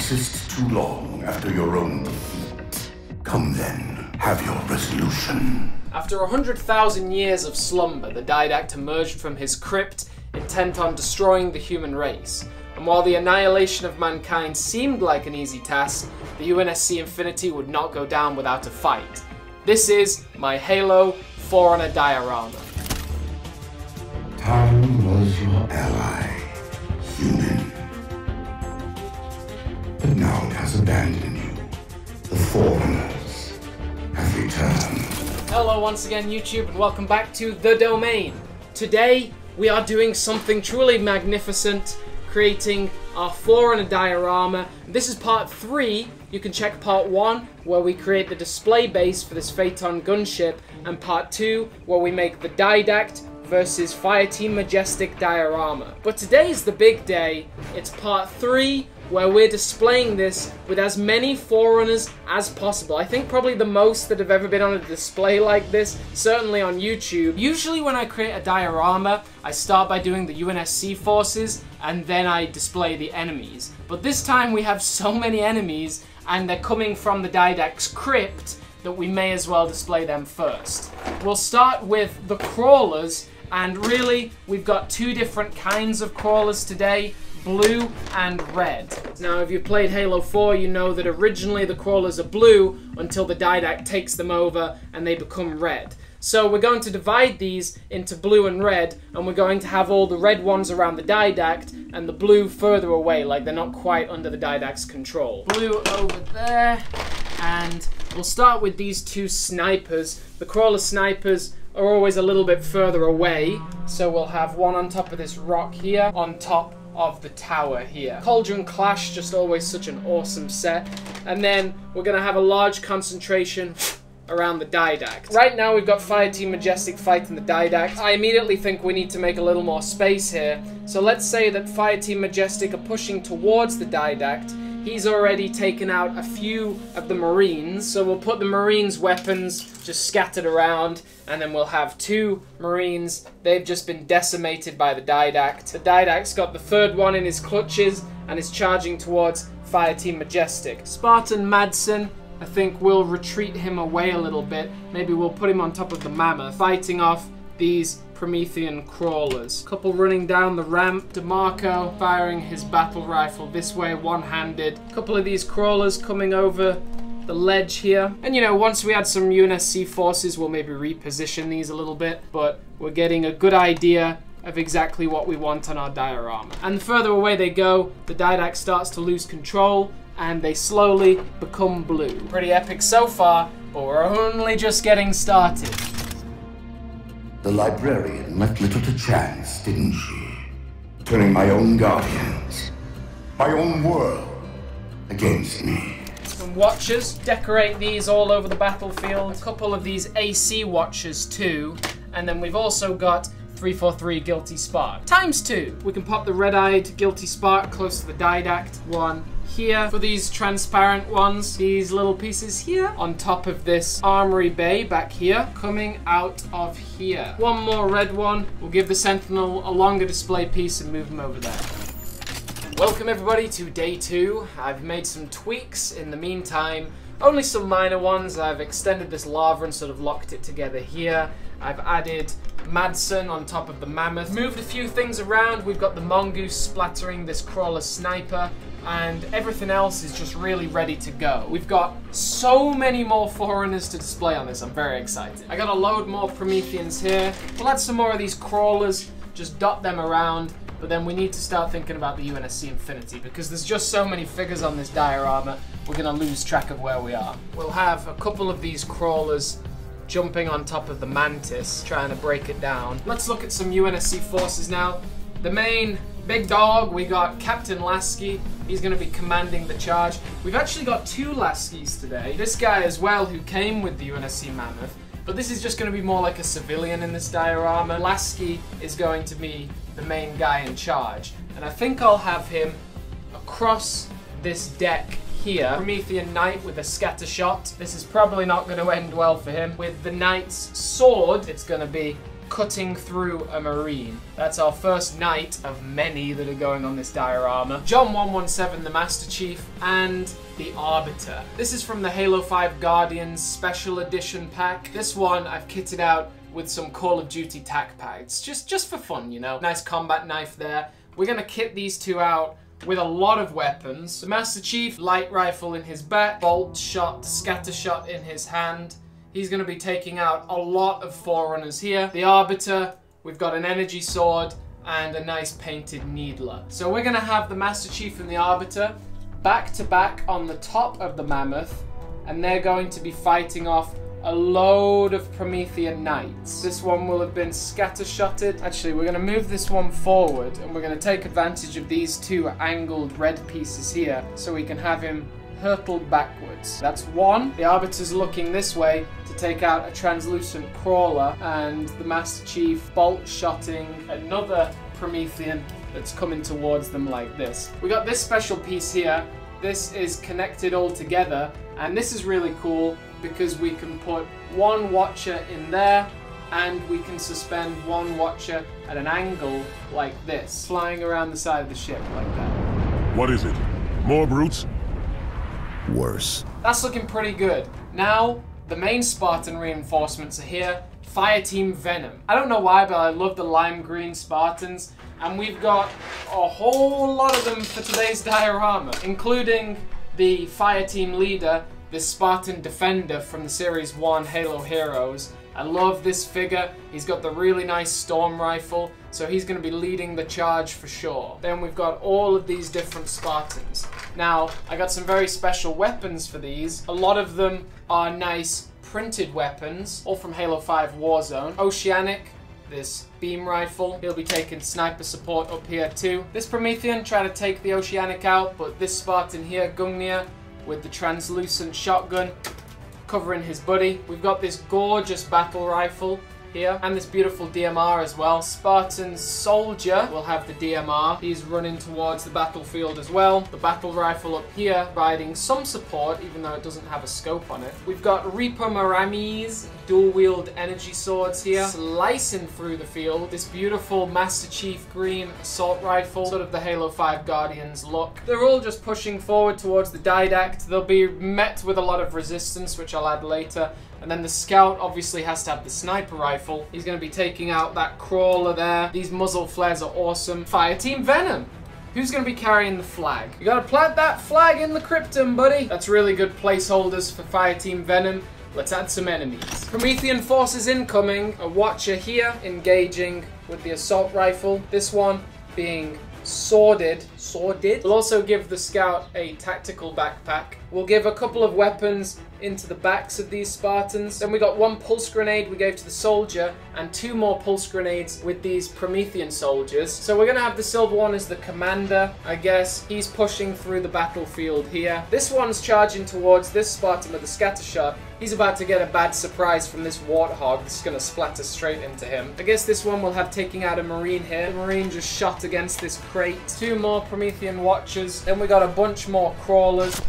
persist too long after your own defeat. Come then, have your resolution. After a hundred thousand years of slumber, the Didact emerged from his crypt, intent on destroying the human race. And while the annihilation of mankind seemed like an easy task, the UNSC Infinity would not go down without a fight. This is my Halo Forerunner diorama. Time was your ally, human. Has abandoned you. The Forerunners have returned. Hello once again YouTube and welcome back to The Domain. Today we are doing something truly magnificent, creating our Forerunner diorama. This is part 3, you can check part 1 where we create the display base for this Phaeton gunship and part 2 where we make the Didact versus Fireteam Majestic diorama. But today is the big day, it's part 3 where we're displaying this with as many Forerunners as possible. I think probably the most that have ever been on a display like this, certainly on YouTube. Usually when I create a diorama, I start by doing the UNSC forces, and then I display the enemies. But this time we have so many enemies, and they're coming from the Didact's crypt, that we may as well display them first. We'll start with the crawlers, and really, we've got two different kinds of crawlers today blue and red. Now, if you've played Halo 4, you know that originally the crawlers are blue until the Didact takes them over and they become red. So we're going to divide these into blue and red, and we're going to have all the red ones around the Didact and the blue further away, like they're not quite under the Didact's control. Blue over there, and we'll start with these two snipers. The crawler snipers are always a little bit further away, so we'll have one on top of this rock here, on top of the tower here. Cauldron Clash, just always such an awesome set. And then we're going to have a large concentration around the Didact. Right now we've got Fireteam Majestic fighting the Didact. I immediately think we need to make a little more space here. So let's say that Fireteam Majestic are pushing towards the Didact. He's already taken out a few of the Marines, so we'll put the Marines' weapons just scattered around, and then we'll have two Marines. They've just been decimated by the Didact. The Didact's got the third one in his clutches and is charging towards Fireteam Majestic. Spartan Madsen, I think we'll retreat him away a little bit. Maybe we'll put him on top of the Mammoth, fighting off these Promethean crawlers. Couple running down the ramp. DeMarco firing his battle rifle this way, one-handed. Couple of these crawlers coming over the ledge here. And you know, once we add some UNSC forces, we'll maybe reposition these a little bit, but we're getting a good idea of exactly what we want on our diorama. And the further away they go, the Didact starts to lose control, and they slowly become blue. Pretty epic so far, but we're only just getting started. The librarian left little to chance, didn't she? Turning my own guardians, my own world, against me. Some watchers, decorate these all over the battlefield. A couple of these AC watchers too. And then we've also got 343 Guilty Spark. Times two. We can pop the red-eyed Guilty Spark close to the Didact. One here. For these transparent ones, these little pieces here on top of this armory bay back here, coming out of here. One more red one. We'll give the Sentinel a longer display piece and move him over there. Welcome everybody to day two. I've made some tweaks in the meantime. Only some minor ones. I've extended this lava and sort of locked it together here. I've added Madsen on top of the Mammoth. Moved a few things around. We've got the Mongoose splattering this Crawler Sniper and everything else is just really ready to go. We've got so many more Forerunners to display on this. I'm very excited. I got a load more Prometheans here. We'll add some more of these Crawlers, just dot them around. But then we need to start thinking about the UNSC Infinity because there's just so many figures on this diorama, we're to lose track of where we are. We'll have a couple of these crawlers jumping on top of the Mantis, trying to break it down. Let's look at some UNSC forces now. The main big dog, we got Captain Lasky. He's going to be commanding the charge. We've actually got two Laskys today. This guy as well, who came with the UNSC Mammoth. But this is just going to be more like a civilian in this diorama. Lasky is going to be the main guy in charge. And I think I'll have him across this deck here. Promethean Knight with a scatter shot. This is probably not going to end well for him. With the Knight's sword, it's going to be cutting through a marine. That's our first knight of many that are going on this diorama. John 117, the Master Chief, and the Arbiter. This is from the Halo 5 Guardians Special Edition pack. This one I've kitted out with some Call of Duty tac pads, just, just for fun, you know. Nice combat knife there. We're gonna kit these two out with a lot of weapons. The Master Chief, light rifle in his back, bolt shot, scatter shot in his hand. He's going to be taking out a lot of Forerunners here. The Arbiter, we've got an energy sword and a nice painted Needler. So we're going to have the Master Chief and the Arbiter back to back on the top of the Mammoth and they're going to be fighting off a load of Promethean Knights. This one will have been scattershotted. Actually, we're going to move this one forward and we're going to take advantage of these two angled red pieces here so we can have him hurtled backwards. That's one. The Arbiter's looking this way to take out a translucent crawler and the Master Chief bolt shotting another Promethean that's coming towards them like this. We got this special piece here. This is connected all together and this is really cool because we can put one watcher in there and we can suspend one watcher at an angle like this, flying around the side of the ship like that. What is it? More brutes? Worse. That's looking pretty good. Now, the main Spartan reinforcements are here. Fireteam Venom. I don't know why, but I love the lime green Spartans. And we've got a whole lot of them for today's diorama, including the Fireteam leader, the Spartan Defender from the Series 1 Halo Heroes. I love this figure. He's got the really nice storm rifle, so he's going to be leading the charge for sure. Then we've got all of these different Spartans. Now, I got some very special weapons for these. A lot of them are nice printed weapons, all from Halo 5 Warzone. Oceanic, this beam rifle. He'll be taking sniper support up here too. This Promethean trying to take the Oceanic out, but this Spartan here, Gungnir, with the translucent shotgun covering his buddy. We've got this gorgeous battle rifle here and this beautiful DMR as well. Spartan Soldier will have the DMR. He's running towards the battlefield as well. The battle rifle up here providing some support even though it doesn't have a scope on it. We've got Reaper Maramis dual wield energy swords here slicing through the field. This beautiful Master Chief green assault rifle sort of the Halo 5 Guardians look. They're all just pushing forward towards the Didact. They'll be met with a lot of resistance which I'll add later and then the scout obviously has to have the sniper rifle. He's going to be taking out that crawler there. These muzzle flares are awesome. Fire Team Venom. Who's going to be carrying the flag? You got to plant that flag in the Cryptum, buddy. That's really good placeholders for Fire Team Venom. Let's add some enemies. Promethean forces incoming. A Watcher here engaging with the assault rifle. This one being sworded. Sworded? We'll also give the scout a tactical backpack. We'll give a couple of weapons into the backs of these Spartans. Then we got one pulse grenade we gave to the soldier and two more pulse grenades with these Promethean soldiers. So we're gonna have the silver one as the commander, I guess. He's pushing through the battlefield here. This one's charging towards this Spartan with a scatter shot. He's about to get a bad surprise from this Warthog that's gonna splatter straight into him. I guess this one will have taking out a Marine here. The Marine just shot against this crate. Two more Promethean Watchers. Then we got a bunch more Crawlers.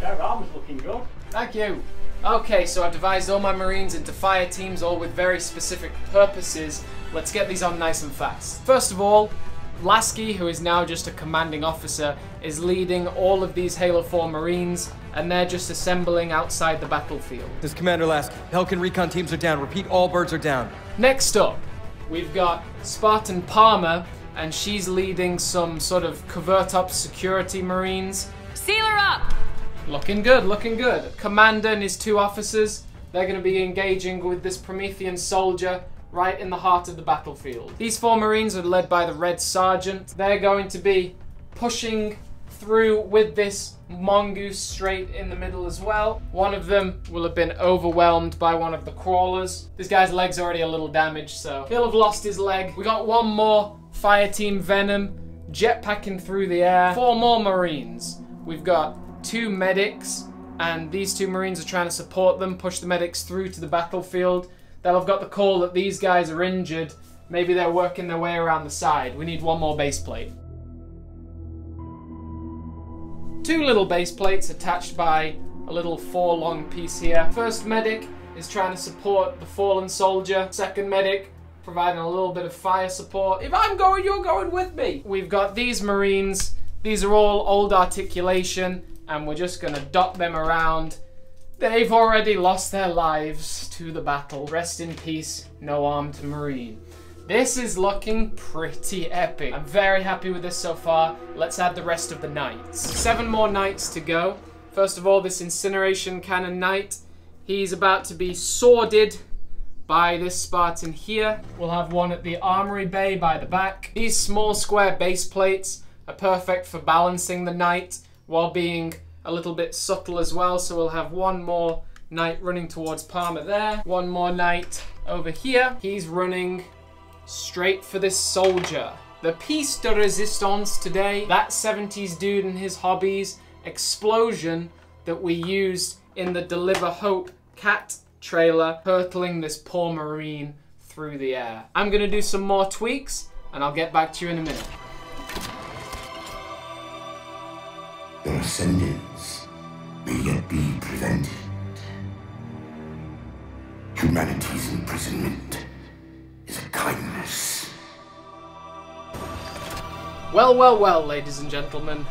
Their arm's looking good. Thank you. Okay, so I've devised all my Marines into fire teams, all with very specific purposes. Let's get these on nice and fast. First of all, Lasky, who is now just a commanding officer, is leading all of these Halo 4 Marines, and they're just assembling outside the battlefield. This is Commander Lask. Pelican recon teams are down. Repeat, all birds are down. Next up, we've got Spartan Palmer, and she's leading some sort of covert up security Marines. Seal her up! Looking good, looking good. Commander and his two officers, they're going to be engaging with this Promethean soldier right in the heart of the battlefield. These four Marines are led by the Red Sergeant. They're going to be pushing through with this mongoose straight in the middle as well. One of them will have been overwhelmed by one of the crawlers. This guy's leg's already a little damaged, so he'll have lost his leg. We got one more Fire Team Venom jetpacking through the air. Four more Marines. We've got two medics, and these two Marines are trying to support them, push the medics through to the battlefield. They'll have got the call that these guys are injured. Maybe they're working their way around the side. We need one more base plate. Two little base plates attached by a little four long piece here. First medic is trying to support the fallen soldier. Second medic providing a little bit of fire support. If I'm going, you're going with me. We've got these Marines. These are all old articulation, and we're just gonna dot them around. They've already lost their lives to the battle. Rest in peace, no armed Marine. This is looking pretty epic. I'm very happy with this so far. Let's add the rest of the knights. Seven more knights to go. First of all, this incineration cannon knight. He's about to be sworded by this Spartan here. We'll have one at the armory bay by the back. These small square base plates are perfect for balancing the knight while being a little bit subtle as well. So we'll have one more knight running towards Palmer there. One more knight over here. He's running straight for this soldier. The piece de resistance today, that 70s dude and his hobbies, explosion that we used in the Deliver Hope cat trailer, hurtling this poor marine through the air. I'm gonna do some more tweaks and I'll get back to you in a minute. Your ascendance may yet be prevented. Humanity's imprisonment is a kindness. Well, well, well, ladies and gentlemen.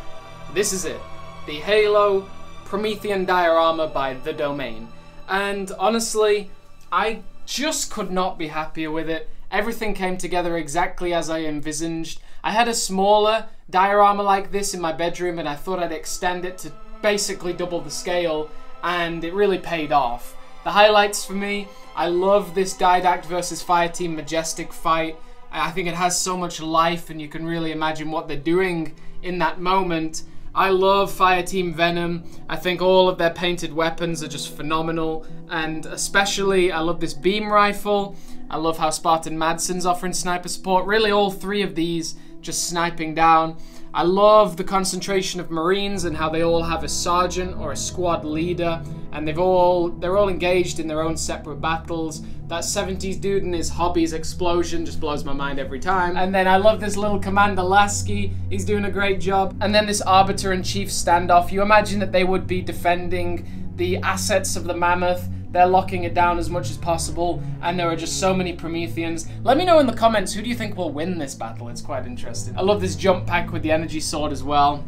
This is it. The Halo Promethean Diorama by The Domain. And honestly, I just could not be happier with it. Everything came together exactly as I envisaged. I had a smaller diorama like this in my bedroom and I thought I'd extend it to basically double the scale and it really paid off. The highlights for me, I love this Didact versus Fireteam Majestic fight. I think it has so much life and you can really imagine what they're doing in that moment. I love Fireteam Venom. I think all of their painted weapons are just phenomenal. And especially, I love this beam rifle. I love how Spartan Madsen's offering sniper support. Really, all three of these just sniping down. I love the concentration of Marines and how they all have a sergeant or a squad leader, and they've all they're all engaged in their own separate battles. That 70s dude and his hobbies explosion just blows my mind every time. And then I love this little Commander Lasky, he's doing a great job. And then this Arbiter and Chief standoff. You imagine that they would be defending the assets of the Mammoth they're locking it down as much as possible, and there are just so many Prometheans. Let me know in the comments, who do you think will win this battle? It's quite interesting. I love this jump pack with the energy sword as well.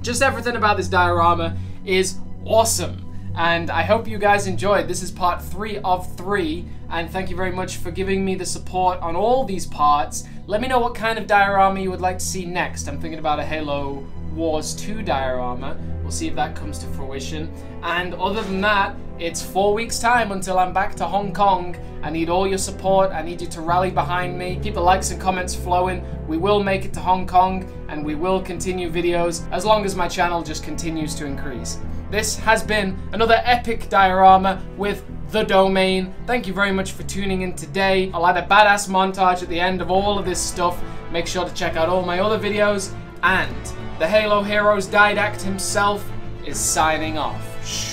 Just everything about this diorama is awesome. And I hope you guys enjoyed. This is part three of three. And thank you very much for giving me the support on all these parts. Let me know what kind of diorama you would like to see next. I'm thinking about a Halo Wars 2 diorama. We'll see if that comes to fruition. And other than that, it's four weeks' time until I'm back to Hong Kong. I need all your support. I need you to rally behind me. Keep the likes and comments flowing. We will make it to Hong Kong and we will continue videos as long as my channel just continues to increase. This has been another epic diorama with The Domain. Thank you very much for tuning in today. I'll add a badass montage at the end of all of this stuff. Make sure to check out all my other videos. And the Halo Heroes Didact himself is signing off.